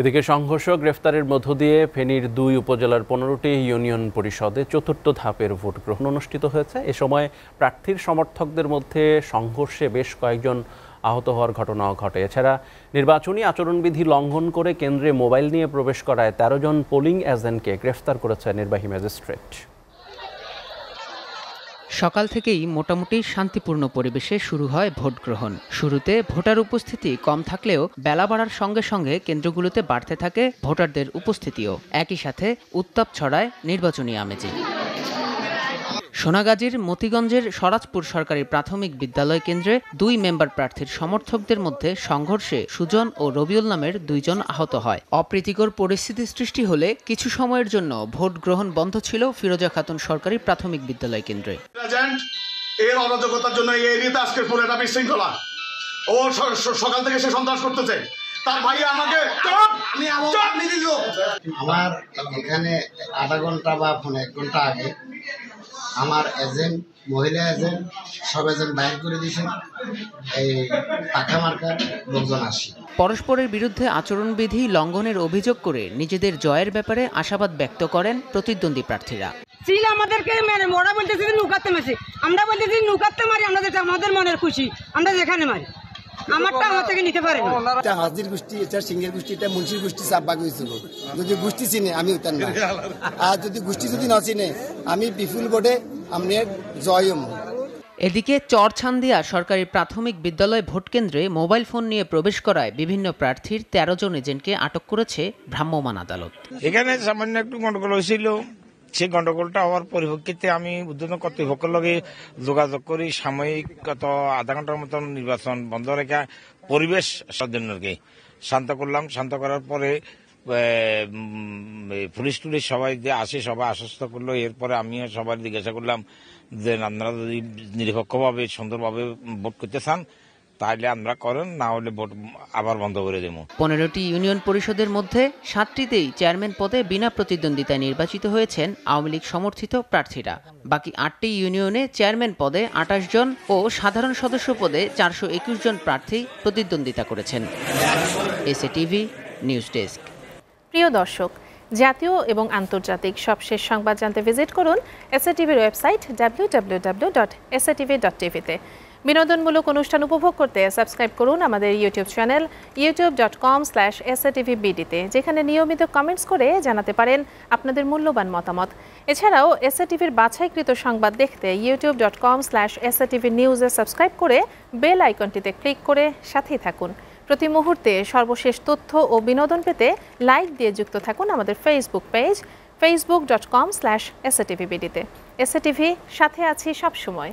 এদিকে সংঘর্ষ গ্রেফতারের মধ্য দিয়ে ফেনীর দুই উপজেলার পনেরোটি ইউনিয়ন পরিষদে চতুর্থ ধাপের ভোট গ্রহণ অনুষ্ঠিত হয়েছে। এ সময় প্রার্থীর সমর্থকদের মধ্যে সংঘর্ষে বেশ কয়েকজন আহত হওয়ার ঘটনাও ঘটে। এছাড়া নির্বাচনী আচরণবিধি লঙ্ঘন করে কেন্দ্রে মোবাইল নিয়ে প্রবেশ করায় তেরো জন পোলিং এজেন্টকে গ্রেফতার করেছে নির্বাহী ম্যাজিস্ট্রেট। সকাল থেকেই মোটামুটি শান্তিপূর্ণ পরিবেশে শুরু হয় ভোট গ্রহণ শুরুতে ভোটার উপস্থিতি কম থাকলেও বেলা বাড়ার সঙ্গে সঙ্গে কেন্দ্রগুলোতে বাড়তে থাকে ভোটারদের উপস্থিতিও। একই সাথে উত্তাপ ছড়ায় নির্বাচনী আমেজে। সোনাগাজীর মতিগঞ্জের সরাজপুর সরকারি প্রাথমিক বিদ্যালয় কেন্দ্রে দুই মেম্বার প্রার্থীর সমর্থকদের মধ্যে সংঘর্ষে সুজন ও রবিউল নামের দুইজন আহত হয়। অপ্রীতিকর পরিস্থিতি সৃষ্টি হলে কিছু সময়ের জন্য ভোট গ্রহণ বন্ধ ছিল ফিরোজা খাতুন সরকারি প্রাথমিক বিদ্যালয় কেন্দ্রে। এর অরাজকতার জন্য এই এরিয়াতে আজকের পুরো এটা বিশৃঙ্খলা। ও সকাল থেকে সে সন্ত্রাস করতেছে। তার ভাই আমাকে আমি আমার এখানে আধা ঘণ্টা বা এক ঘণ্টা আগে আমার এজেন্ট মহিলা এজেন্ট সব এজেন্ট বাইর করে দিয়েছেন। এই পাখা মার্কার লোকজন আসি। পরস্পরের বিরুদ্ধে আচরণবিধি লঙ্ঘনের অভিযোগ করে নিজেদের জয়ের ব্যাপারে আশাবাদ ব্যক্ত করেন প্রতিদ্বন্দ্বী প্রার্থীরা। চিল আমাদেরকে মানে ওরা বলতেছে নৌকাতে মারছে। আমরা বলতেছি নৌকাতে মারি আমরা যেটা আমাদের মনের খুশি আমরা যেখানে মারি। আমারটা আমার থেকে নিতে পারে এটা হাজির গোষ্ঠী এটা সিংহের গোষ্ঠী এটা মুন্সির গোষ্ঠী চাপ বাগ হয়েছিল যদি গোষ্ঠী চিনে আমি উতার না। আর যদি গোষ্ঠী যদি না চিনে আমি বিপুল বোর্ডে আমি জয় হম। এদিকে চরছান্দিয়া সরকারি প্রাথমিক বিদ্যালয় ভোটকেন্দ্রে মোবাইল ফোন নিয়ে প্রবেশ করায় বিভিন্ন প্রার্থীর তেরো জন এজেন্টকে আটক করেছে ভ্রাম্যমাণ আদালত। এখানে সামান্য একটু গন্ডগোল হয়েছিল। সেই গন্ডগোলটা হওয়ার পরিপ্রেক্ষিতে আমি উদ্বোধন কর্তৃপক্ষের লগে যোগাযোগ করি সাময়িক গত আধা ঘণ্টার মতন নির্বাচন বন্ধ রেখে পরিবেশ জন্যকে শান্ত করলাম শান্ত করার পরে পুলিশ টুলিশ সবাই যে আসে সবাই আশ্বস্ত করল এরপরে আমিও সবাই জিজ্ঞাসা করলাম যে আপনারা যদি নিরপেক্ষভাবে সুন্দরভাবে ভোট করতে চান? তাহলে আমরা করেন না হলে ভোট আবার বন্ধ করে দেবো। পনেরোটি ইউনিয়ন পরিষদের মধ্যে সাতটিতেই চেয়ারম্যান পদে বিনা প্রতিদ্বন্দ্বিতায় নির্বাচিত হয়েছেন আওয়ামী লীগ সমর্থিত প্রার্থীরা। বাকি আটটি ইউনিয়নে চেয়ারম্যান পদে আঠাশ জন ও সাধারণ সদস্য পদে চারশো একুশ জন প্রার্থী প্রতিদ্বন্দ্বিতা করেছেন। SA TV news desk. প্রিয় দর্শক জাতীয় এবং আন্তর্জাতিক সবশেষ সংবাদ জানতে ভিজিট করুন এসএটিভির ওয়েবসাইট www.satv.tv-তে বিনোদনমূলক অনুষ্ঠান উপভোগ করতে সাবস্ক্রাইব করুন আমাদের YouTube channel YouTube dot com slash বিডিতে যেখানে নিয়মিত কমেন্টস করে জানাতে পারেন আপনাদের মূল্যবান মতামত। এছাড়াও এসএটিভির বাছাইকৃত সংবাদ দেখতে ইউটিউব ডট কম স্ল্যাশ নিউজে সাবস্ক্রাইব করে বেল আইকনটিতে ক্লিক করে সাথেই থাকুন। প্রতি মুহূর্তে সর্বশেষ তথ্য ও বিনোদন পেতে লাইক দিয়ে যুক্ত থাকুন আমাদের Facebook page Facebook dot com slash SATV বিডিতে SATV সাথে আছি সবসময়।